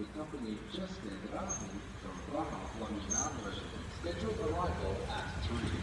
the company Justin Rahu from the Lamina resident. Scheduled arrival at 3.